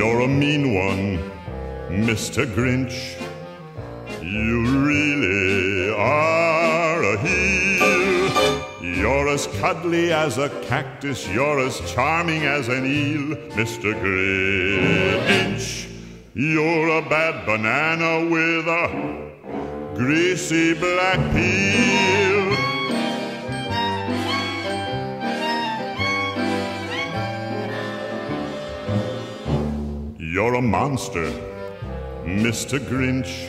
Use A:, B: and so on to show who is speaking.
A: You're a mean one, Mr. Grinch. You really are a heel. You're as cuddly as a cactus, you're as charming as an eel, Mr. Grinch. You're a bad banana with a greasy black peel. You're a monster, Mr. Grinch.